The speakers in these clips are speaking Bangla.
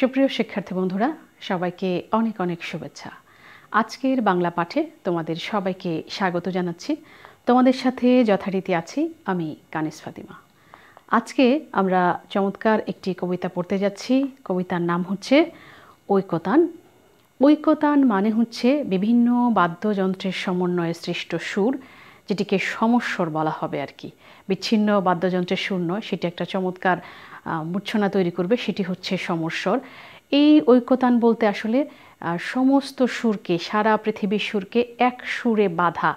সুপ্রিয় শিক্ষার্থী বন্ধুরা, সবাইকে অনেক অনেক শুভেচ্ছা। আজকের বাংলা পাঠে তোমাদের সবাইকে স্বাগত জানাচ্ছি। তোমাদের সাথে যথারীতি আছি আমি কানিস ফাতিমা। আজকে আমরা চমৎকার একটি কবিতা পড়তে যাচ্ছি। কবিতার নাম হচ্ছে ঐকতান। ঐকতান মানে হচ্ছে বিভিন্ন বাদ্যযন্ত্রের সমন্বয়ে সৃষ্ট সুর যেটিকে সমস্বর বলা হবে আর কি। বিচ্ছিন্ন বাদ্যযন্ত্রের সুর নয় সেটি একটা চমৎকার মূর্ছনা তৈরি করবে, সেটি হচ্ছে সমস্বর। এই ঐক্যতান বলতে আসলে সমস্ত সুরকে, সারা পৃথিবীর সুরকে এক সুরে বাধা।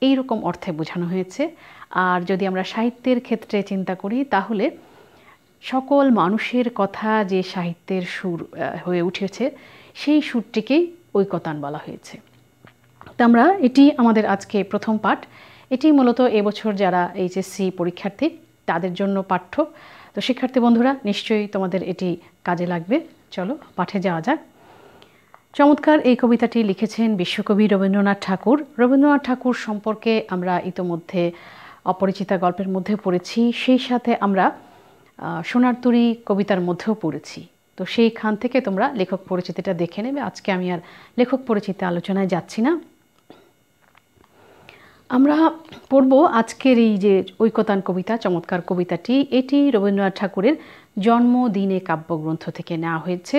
এই রকম অর্থে বোঝানো হয়েছে। আর যদি আমরা সাহিত্যের ক্ষেত্রে চিন্তা করি, তাহলে সকল মানুষের কথা যে সাহিত্যের সুর হয়ে উঠেছে, সেই সুরটিকেই ঐকতান বলা হয়েছে। তা আমরা, এটি আমাদের আজকে প্রথম পাঠ। এটি মূলত এবছর যারা এইচএসসি পরীক্ষার্থী, তাদের জন্য পাঠ্য। তো শিক্ষার্থী বন্ধুরা, নিশ্চয়ই তোমাদের এটি কাজে লাগবে। চলো, পাঠে যাওয়া যাক। চমৎকার এই কবিতাটি লিখেছেন বিশ্বকবি রবীন্দ্রনাথ ঠাকুর। রবীন্দ্রনাথ ঠাকুর সম্পর্কে আমরা ইতোমধ্যে অপরিচিতা গল্পের মধ্যে পড়েছি। সেই সাথে আমরা সোনার তরী কবিতার মধ্যেও পড়েছি। তো সেইখান থেকে তোমরা লেখক পরিচিতিটা দেখে নেবে। আজকে আমি আর লেখক পরিচিতি আলোচনায় যাচ্ছি না। আমরা পড়ব আজকের এই যে ঐকতান কবিতা, চমৎকার কবিতাটি। এটি রবীন্দ্রনাথ ঠাকুরের জন্মদিনে কাব্যগ্রন্থ থেকে নেওয়া হয়েছে।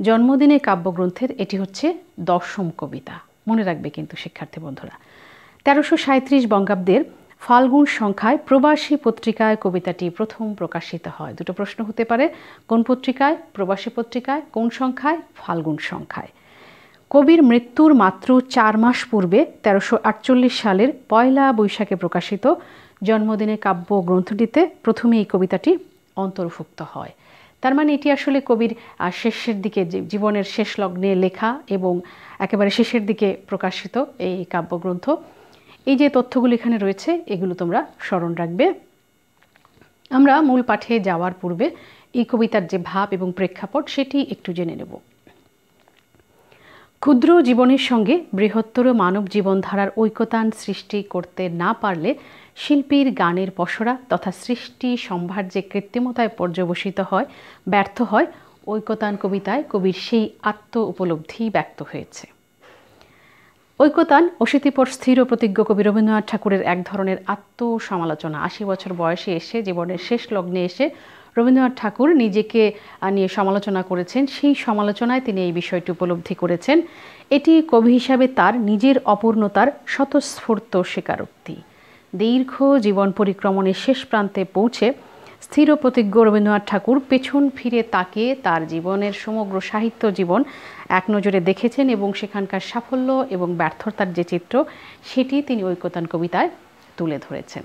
জন্মদিনে কাব্যগ্রন্থের এটি হচ্ছে দশম কবিতা। মনে রাখবে কিন্তু শিক্ষার্থী বন্ধুরা। তেরোশো সাঁত্রিশ বঙ্গাব্দের ফাল্গুন সংখ্যায় প্রবাসী পত্রিকায় কবিতাটি প্রথম প্রকাশিত হয়। দুটো প্রশ্ন হতে পারে, কোন পত্রিকায়, প্রবাসী পত্রিকায়, কোন সংখ্যায়, ফাল্গুন সংখ্যায়? কবির মৃত্যুর মাত্র চার মাস পূর্বে তেরোশো আটচল্লিশ সালের পয়লা বৈশাখে প্রকাশিত জন্মদিনে কাব্য গ্রন্থটিতে প্রথমে এই কবিতাটি অন্তর্ভুক্ত হয়। তার মানে এটি আসলে কবির শেষের দিকে জীবনের শেষ লগ্নে লেখা এবং একেবারে শেষের দিকে প্রকাশিত এই কাব্যগ্রন্থ। এই যে তথ্যগুলো এখানে রয়েছে, এগুলো তোমরা স্মরণ রাখবে। আমরা মূল পাঠে যাওয়ার পূর্বে এই কবিতার যে ভাব এবং প্রেক্ষাপট, সেটি একটু জেনে নেব। ক্ষুদ্র জীবনের সঙ্গে বৃহত্তর মানব জীবনধারার ঐকতান সৃষ্টি করতে না পারলে শিল্পীর গানের পসরা তথা সৃষ্টি সম্ভার যে কৃত্রিমতায় পর্যবসিত হয়, ব্যর্থ হয় ঐকতান কবিতায় কবির সেই আত্ম উপলব্ধি ব্যক্ত হয়েছে। ঐকতান অশীতিপর স্থির ও প্রতিজ্ঞ কবি রবীন্দ্রনাথ ঠাকুরের এক ধরনের আত্মসমালোচনা। আশি বছর বয়সে এসে, জীবনের শেষ লগ্নে এসে রবীন্দ্রনাথ ঠাকুর নিজেকে নিয়ে সমালোচনা করেছেন। সেই সমালোচনায় তিনি এই বিষয়টি উপলব্ধি করেছেন। এটি কবি হিসাবে তার নিজের অপূর্ণতার স্বতঃস্ফূর্ত স্বীকারোক্তি। দীর্ঘ জীবন পরিক্রমণের শেষ প্রান্তে পৌঁছে স্থির প্রতিজ্ঞ রবীন্দ্রনাথ ঠাকুর পেছন ফিরে তাকে তার জীবনের সমগ্র সাহিত্য জীবন এক নজরে দেখেছেন এবং সেখানকার সাফল্য এবং ব্যর্থতার যে চিত্র, সেটি তিনি ঐকতান কবিতায় তুলে ধরেছেন।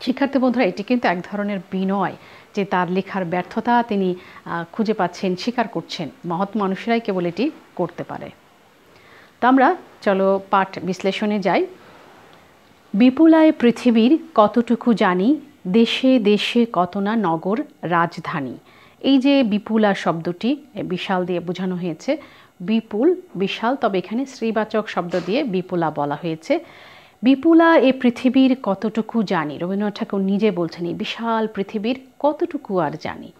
শিক্ষার্থী বন্ধুরা, এটি কিন্তু এক ধরনের বিনয়। যে তার লেখার ব্যর্থতা তিনি খুঁজে পাচ্ছেন, স্বীকার করছেন। মহৎ মানুষেরাই কেবল এটি করতে পারে। তা আমরা চলো পাঠ বিশ্লেষণে যাই। বিপুলায় পৃথিবীর কতটুকু জানি, দেশে দেশে কত না নগর, রাজধানী। এই যে বিপুলা শব্দটি বিশাল দিয়ে বোঝানো হয়েছে। বিপুল, বিশাল, তবে এখানে শ্রীবাচক শব্দ দিয়ে বিপুলা বলা হয়েছে। বিপুলা এ পৃথিবীর কতটুকু জানি? রবীন্দ্রনাথ ঠাকুর নিজে বলছেন, এই বিশাল পৃথিবীর কতটুকু আর জানি?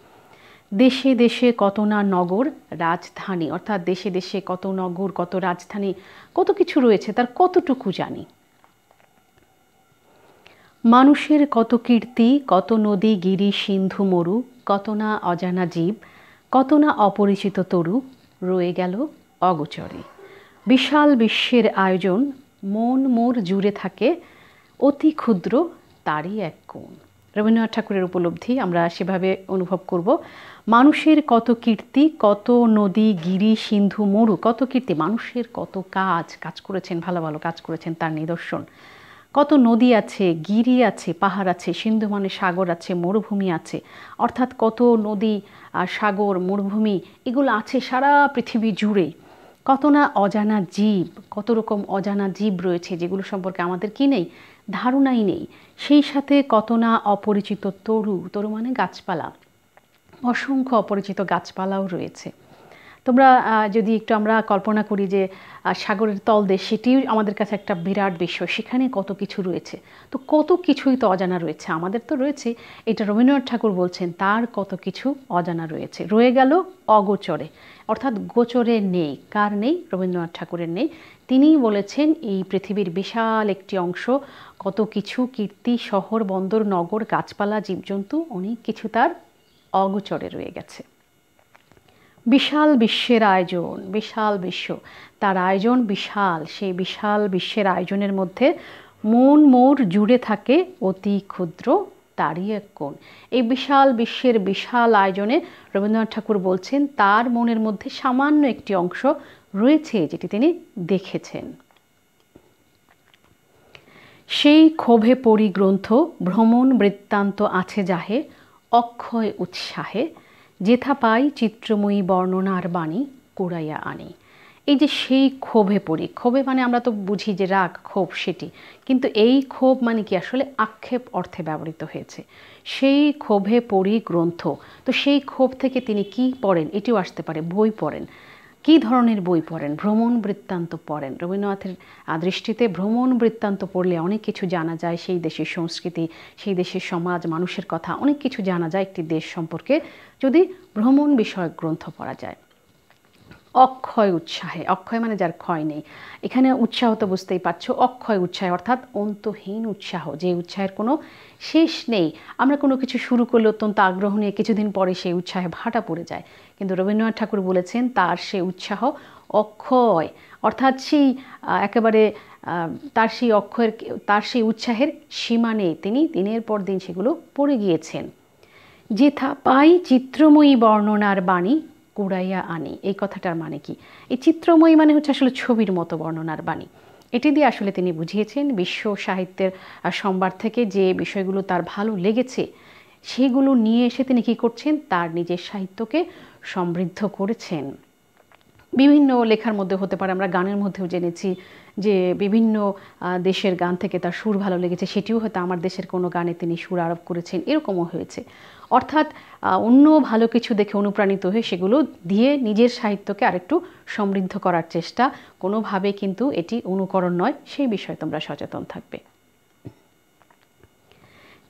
দেশে দেশে কত না নগর, রাজধানী, অর্থাৎ দেশে দেশে কত নগর, কত রাজধানী, কত কিছু রয়েছে, তার কতটুকু জানি? মানুষের কত কীর্তি, কত নদী, গিরি, সিন্ধু, মরু, কত না অজানা জীব, কত না অপরিচিত তরু, রয়ে গেল অগোচরে। বিশাল বিশ্বের আয়োজন মন মোর জুড়ে থাকে, অতি ক্ষুদ্র তারই এক কোণ। রবীন্দ্রনাথ ঠাকুরের উপলব্ধি আমরা সেভাবে অনুভব করব। মানুষের কত কীর্তি, কত নদী, গিরি, সিন্ধু, মরু, কত কীর্তি, মানুষের কত কাজ কাজ করেছেন, ভালো ভালো কাজ করেছেন তার নিদর্শন। কত নদী আছে, গিরি আছে, পাহাড় আছে, সিন্ধু মানে সাগর আছে, মরুভূমি আছে, অর্থাৎ কত নদী সাগর, মরুভূমি, এগুলো আছে সারা পৃথিবী জুড়ে কত না অজানা জীব, কত রকম অজানা জীব রয়েছে যেগুলো সম্পর্কে আমাদের কি নেই? ধারণাই নেই। সেই সাথে কত না অপরিচিত তরু তরু মানে গাছপালা। অসংখ্য অপরিচিত গাছপালাও রয়েছে। তোমরা যদি একটু আমরা কল্পনা করি যে সাগরের তলদেশ সেটিও আমাদের কাছে একটা বিরাট বিষয় সেখানে কত কিছু রয়েছে। তো কত কিছুই তো অজানা রয়েছে। আমাদের তো রয়েছে, এটা রবীন্দ্রনাথ ঠাকুর বলছেন, তার কত কিছু অজানা রয়েছে। রয়ে গেল অগোচরে, অর্থাৎ গোচরে নেই, কার নেই? রবীন্দ্রনাথ ঠাকুরের নেই। তিনিই বলেছেন, এই পৃথিবীর বিশাল একটি অংশ, কত কিছু, কীর্তি, শহর, বন্দর, নগর, গাছপালা, জীবজন্তু, অনেক কিছু তার অগোচরে রয়ে গেছে। বিশাল বিশ্বের আয়োজন, বিশাল বিশ্ব। তার আয়োজন বিশাল, সেই বিশাল বিশ্বের আয়োজনের মধ্যে মন মোর জুড়ে থাকে অতি ক্ষুদ্র তারই এক কোণ। এই বিশাল বিশ্বের বিশাল আয়োজনে রবীন্দ্রনাথ ঠাকুর বলছেন, তার মনের মধ্যে সামান্য একটি অংশ রয়েছে যেটি তিনি দেখেছেন। সেই ক্ষোভে পড়ি গ্রন্থ ভ্রমণ বৃত্তান্ত আছে যাহে, অক্ষয় উৎসাহে যেথা পাই চিত্রময়ী বর্ণনার বাণী কুড়াইয়া আনি। এই যে সেই ক্ষোভে পড়ি, ক্ষোভে মানে আমরা তো বুঝি যে রাগ, ক্ষোভ সেটি, কিন্তু এই ক্ষোভ মানে কি আসলে আক্ষেপ অর্থে ব্যবহৃত হয়েছে? সেই ক্ষোভে পড়ি গ্রন্থ, তো সেই ক্ষোভ থেকে তিনি কি পড়েন? এটিও আসতে পারে, বই পড়েন। কী ধরনের বই পড়েন? ভ্রমণ বৃত্তান্ত পড়েন। রবীন্দ্রনাথের দৃষ্টিতে ভ্রমণ বৃত্তান্ত পড়লে অনেক কিছু জানা যায়। সেই দেশের সংস্কৃতি, সেই দেশের সমাজ, মানুষের কথা অনেক কিছু জানা যায় একটি দেশ সম্পর্কে। যদি ভ্রমণ বিষয়ক গ্রন্থ পড়া যায় অক্ষয় উৎসাহে। অক্ষয় মানে যার ক্ষয় নেই। এখানে উৎসাহ তো বুঝতেই পারছ, অক্ষয় উৎসাহ, অর্থাৎ অন্তহীন উৎসাহ। যে উৎসাহের কোনো শেষ নেই। আমরা কোনো কিছু শুরু করলে অত্যন্ত আগ্রহ নিয়ে কিছুদিন পরে সেই উৎসাহে ভাটা পড়ে যায়। কিন্তু রবীন্দ্রনাথ ঠাকুর বলেছেন, তার সে উৎসাহ অক্ষয়। অর্থাৎ সেই একেবারে তার সেই অক্ষয়ের, তার সেই উৎসাহের সীমা নেই। তিনি দিনের পর দিন সেগুলো পড়ে গিয়েছেন। যেথা পাই চিত্রময়ী বর্ণনার বাণী কুড়াইয়া আনি। এই কথাটার মানে কি? এই চিত্রময়ী মানে হচ্ছে আসলে ছবির মতো বর্ণনার বাণী। এটি দিয়ে আসলে তিনি বুঝিয়েছেন বিশ্ব সাহিত্যের সম্বার থেকে যে বিষয়গুলো তার ভালো লেগেছে, সেগুলো নিয়ে এসে তিনি কী করছেন? তার নিজের সাহিত্যকে সমৃদ্ধ করেছেন। বিভিন্ন লেখার মধ্যে হতে পারে, আমরা গানের মধ্যেও জেনেছি যে বিভিন্ন দেশের গান থেকে তার সুর ভালো লেগেছে, সেটিও হয়তো আমার দেশের কোনো গানে তিনি সুর আরোপ করেছেন, এরকমও হয়েছে। অর্থাৎ অন্য ভালো কিছু দেখে অনুপ্রাণিত হয়ে সেগুলো দিয়ে নিজের সাহিত্যকে আরেকটু সমৃদ্ধ করার চেষ্টা, কোনোভাবে কিন্তু এটি অনুকরণ নয়, সেই বিষয়ে তোমরা সচেতন থাকবে।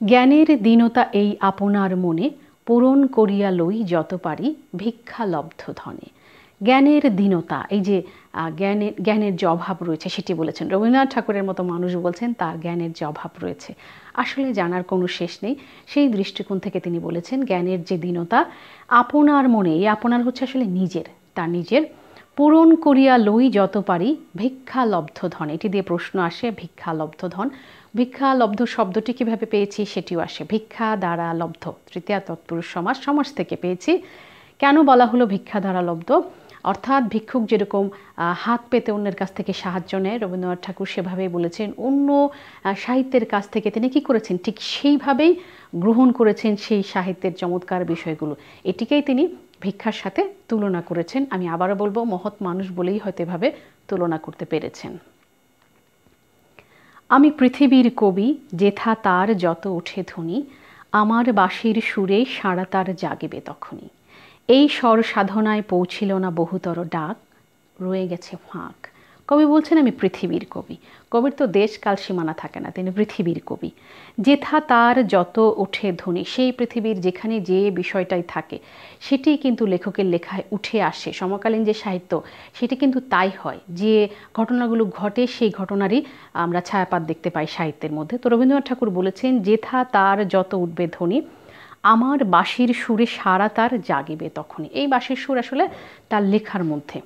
জ্ঞানের দীনতা এই আপনার মনে, পূরণ করিয়া লই যত পারি ভিক্ষা লব্ধ ধনে। জ্ঞানের দীনতা, এই যে জ্ঞানের জ্ঞানের যে অভাব রয়েছে সেটি বলেছেন। রবীন্দ্রনাথ ঠাকুরের মতো মানুষ বলছেন, তার জ্ঞানের যে অভাব রয়েছে, আসলে জানার কোনো শেষ নেই। সেই দৃষ্টিকোণ থেকে তিনি বলেছেন, জ্ঞানের যে দীনতা, আপনার মনে, এই আপনার হচ্ছে আসলে নিজের, তার নিজের, পূরণ করিয়া লই যত পারি ভিক্ষালব্ধ ধন। এটি দিয়ে প্রশ্ন আসে ভিক্ষালব্ধ ধন। ভিক্ষালব্ধ শব্দটি কীভাবে পেয়েছি সেটিও আসে। ভিক্ষা দ্বারা লব্ধ, তৃতীয় তৎপুরুষ সমাজ সমাজ থেকে পেয়েছি। কেন বলা হলো ভিক্ষা দ্বারা লব্ধ? অর্থাৎ ভিক্ষুক যেরকম হাত পেতে অন্যের কাছ থেকে সাহায্য নেয়, রবীন্দ্রনাথ ঠাকুর সেভাবেই বলেছেন। অন্য সাহিত্যের কাছ থেকে তিনি কি করেছেন? ঠিক সেইভাবেই গ্রহণ করেছেন সেই সাহিত্যের চমৎকার বিষয়গুলো। এটিকেই তিনি ভিক্ষার সাথে তুলনা করেছেন। আমি আবারও বলব, মহৎ মানুষ বলেই হয়তো এভাবে তুলনা করতে পেরেছেন। আমি পৃথিবীর কবি, যেথা তার যত উঠে ধ্বনি, আমার বাঁশির সুরে সারা তার জাগিবে তখনই। এই স্বর সাধনায় পৌঁছিল না বহুতর ডাক, রয়ে গেছে ফাঁক। কবি বলছেন, আমি পৃথিবীর কবি। কবির তো দেশ কাল সীমানা থাকে না, তিনি পৃথিবীর কবি। যেথা তার যত উঠে ধ্বনি, সেই পৃথিবীর যেখানে যে বিষয়টাই থাকে, সেটি কিন্তু লেখকের লেখায় উঠে আসে। সমকালীন যে সাহিত্য, সেটি কিন্তু তাই হয়। যে ঘটনাগুলো ঘটে, সেই ঘটনারই আমরা ছায়াপাত দেখতে পাই সাহিত্যের মধ্যে। তো রবীন্দ্রনাথ ঠাকুর বলেছেন, যেথা তার যত উঠবে ধ্বনি আমার বাঁশির সুরে সারা তার জাগিবে তখনই। এই বাঁশির সুর আসলে তার লেখার মধ্যে।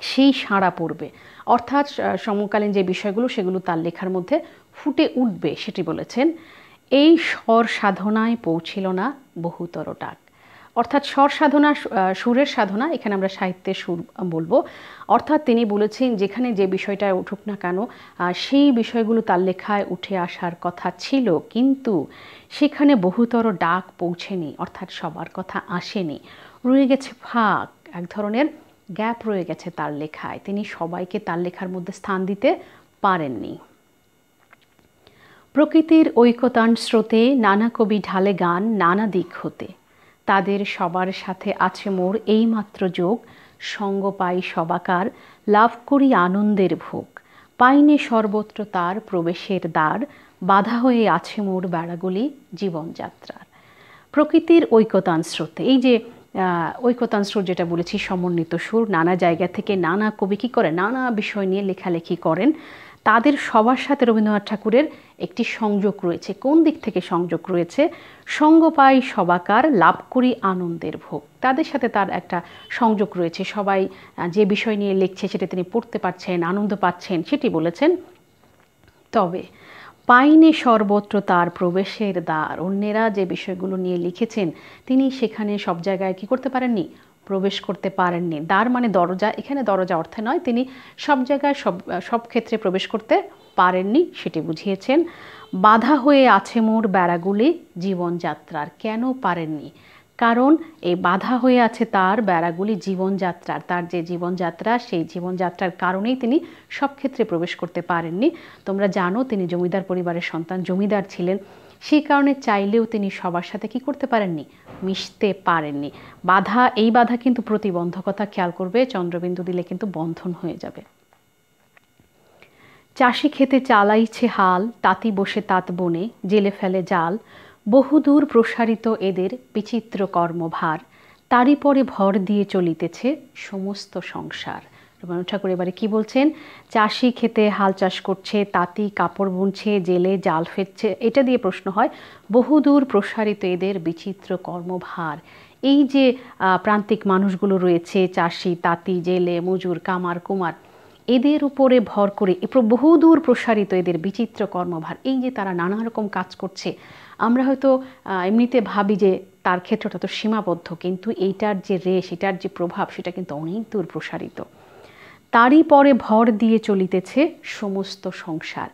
সেই সাড়া পড়বে। অর্থাৎ সমকালীন যে বিষয়গুলো, সেগুলো তার লেখার মধ্যে ফুটে উঠবে, সেটি বলেছেন, এই স্বর সাধনায় পৌঁছিল না বহুতর ডাক। অর্থাৎ স্বর সাধনা সুরের সাধনা, এখানে আমরা সাহিত্যের সুর বলব। অর্থাৎ তিনি বলেছেন, যেখানে যে বিষয়টা উঠুক না কেন সেই বিষয়গুলো তার লেখায় উঠে আসার কথা ছিল, কিন্তু সেখানে বহুতর ডাক পৌঁছেনি, অর্থাৎ সবার কথা আসেনি। রয়ে গেছে ফাঁক, এক ধরনের গ্যাপ রয়ে গেছে তার লেখায়। তিনি সবাইকে তার লেখার মধ্যে স্থান দিতে পারেননি। প্রকৃতির ঐকতান স্রোতে নানা কবি ঢালে গান, নানা দিক হতে। তাদের সবার সাথে আছে মোর এইমাত্র যোগ। সঙ্গ পাই সবাকার, লাভ করি আনন্দের ভোগ। পাইনে সর্বত্র তার প্রবেশের দ্বার, বাধা হয়ে আছে মোর বেড়াগুলি জীবনযাত্রার। প্রকৃতির ঐকতান স্রোতে, এই যে ঐকতান স্রোত যেটা বলেছি, সমন্বিত সুর, নানা জায়গা থেকে নানা কবি কী করে নানা বিষয় নিয়ে লেখালেখি করেন, তাদের সবার সাথে রবীন্দ্রনাথ ঠাকুরের একটি সংযোগ রয়েছে। কোন দিক থেকে সংযোগ রয়েছে? সঙ্গ পাই সবাকার লাভ করি আনন্দের ভোগ। তাদের সাথে তার একটা সংযোগ রয়েছে। সবাই যে বিষয় নিয়ে লিখছে সেটা তিনি পড়তে পারছেন, আনন্দ পাচ্ছেন, সেটি বলেছেন। তবে, পাইনে সর্বত্র তার প্রবেশের দ্বার। অন্যেরা যে বিষয়গুলো নিয়ে লিখেছেন, তিনি সেখানে সব জায়গায় কি করতে পারেননি? প্রবেশ করতে পারেননি। দ্বার মানে দরজা, এখানে দরজা অর্থে নয়, তিনি সব জায়গায়, সব সব ক্ষেত্রে প্রবেশ করতে পারেননি, সেটি বুঝিয়েছেন। বাধা হয়ে আছে মোর বেড়াগুলি জীবনযাত্রার, কেন পারেননি? কারণ এই বাধা হয়ে আছে তার বেড়াগুলি জীবনযাত্রার, তার যে জীবনযাত্রা, সেই জীবনযাত্রার কারণেই তিনি সব ক্ষেত্রে প্রবেশ করতে পারেননি। তোমরা জানো, তিনি জমিদার পরিবারের সন্তান, জমিদার ছিলেন। সেই কারণে চাইলেও তিনি সবার সাথে কি করতে পারেননি? মিশতে পারেননি। বাধা, এই বাধা কিন্তু প্রতিবন্ধকতা খেয়াল করবে, চন্দ্রবিন্দু দিলে কিন্তু বন্ধন হয়ে যাবে। চাষি খেতে চালাইছে হাল, তাঁতি বসে তাঁত বনে, জেলে ফেলে জাল। বহুদূর প্রসারিত এদের বিচিত্র কর্মভার, তারই পরে ভর দিয়ে চলিতেছে সমস্ত সংসার। রবীন্দ্রনাথ ঠাকুর, এবারে কি বলছেন? চাষি খেতে হাল চাষ করছে, তাঁতি কাপড় বুনছে, জেলে জাল ফেটছে, এটা দিয়ে প্রশ্ন হয়, বহুদূর প্রসারিত এদের বিচিত্র কর্মভার। এই যে প্রান্তিক মানুষগুলো রয়েছে, চাষি, তাঁতি, জেলে, মজুর, কামার, কুমার, এদের উপরে ভর করে বহুদূর প্রসারিত এদের বিচিত্র কর্মভার, এই যে তারা নানা রকম কাজ করছে, আমরা হয়তো এমনিতে ভাবি যে তার ক্ষেত্রটা তো সীমাবদ্ধ, কিন্তু এইটার যে রেশ, এটার যে প্রভাব, সেটা কিন্তু অনেক দূর প্রসারিত। তারই পরে ভর দিয়ে চলিতেছে সমস্ত সংসার।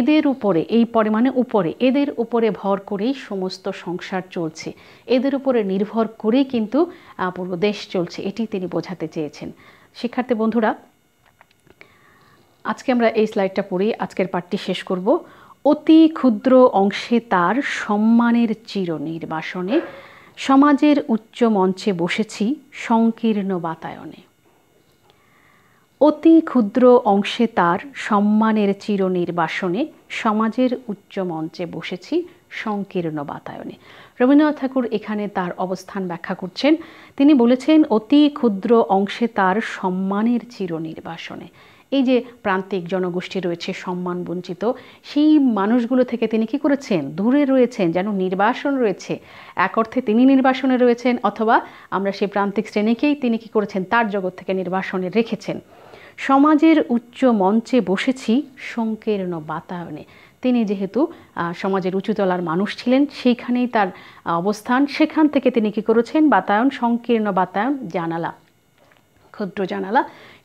এদের উপরে, এই পরে মানে উপরে, এদের উপরে ভর করেই সমস্ত সংসার চলছে। এদের উপরে নির্ভর করেই কিন্তু পুরো দেশ চলছে। এটি তিনি বোঝাতে চেয়েছেন। শিক্ষার্থী বন্ধুরা, আজকে আমরা এই স্লাইডটা পড়ে আজকের পাঠটি শেষ করব। অতি ক্ষুদ্র অংশে তার সম্মানের চির নির্বাসনে সমাজের উচ্চ মঞ্চে বসেছি সংকীর্ণ বাতায়নে। অতি ক্ষুদ্র অংশে তার সম্মানের চির নির্বাসনে সমাজের উচ্চ মঞ্চে বসেছি সংকীর্ণ বাতায়নে। রবীন্দ্রনাথ ঠাকুর এখানে তার অবস্থান ব্যাখ্যা করছেন। তিনি বলেছেন, অতি ক্ষুদ্র অংশে তার সম্মানের চির নির্বাসনে এই যে প্রান্তিক জনগোষ্ঠী রয়েছে সম্মান বঞ্চিত, সেই মানুষগুলো থেকে তিনি কি করেছেন? দূরে রয়েছেন, যেন নির্বাসন রয়েছে। এক অর্থে তিনি নির্বাসনে রয়েছেন, অথবা আমরা সেই প্রান্তিক শ্রেণীকেই তিনি কি করেছেন? তার জগৎ থেকে নির্বাসনে রেখেছেন। সমাজের উচ্চ মঞ্চে বসেছি সংকীর্ণ বাতায়নে। তিনি যেহেতু সমাজের উঁচুতলার মানুষ ছিলেন, সেইখানেই তার অবস্থান। সেখান থেকে তিনি কি করেছেন? বাতায়ন, সংকীর্ণ বাতায়ন, জানালা, ক্ষুদ্র জানালা।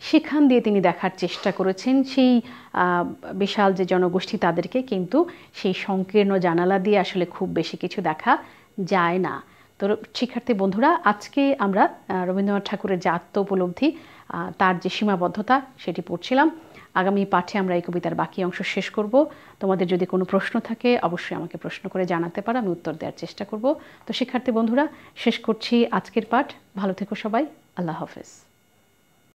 সেখান দিয়ে তিনি দেখার চেষ্টা করেছেন। সেই বিশাল যে জনগোষ্ঠী তাদেরকে কিন্তু সেই সংকীর্ণ জানালা দিয়ে আসলে খুব বেশি কিছু দেখা যায় না। তো শিক্ষার্থী বন্ধুরা, আজকে আমরা রবীন্দ্রনাথ ঠাকুরের আত্ম উপলব্ধি তার যে সীমাবদ্ধতা, সেটি পড়ছিলাম। আগামী পাঠে আমরা এই কবিতার বাকি অংশ শেষ করব। তোমাদের যদি কোনো প্রশ্ন থাকে, অবশ্যই আমাকে প্রশ্ন করে জানাতে পারো, আমি উত্তর দেওয়ার চেষ্টা করব। তো শিক্ষার্থী বন্ধুরা, শেষ করছি আজকের পাঠ। ভালো থেকো সবাই। আল্লাহ হাফেজ।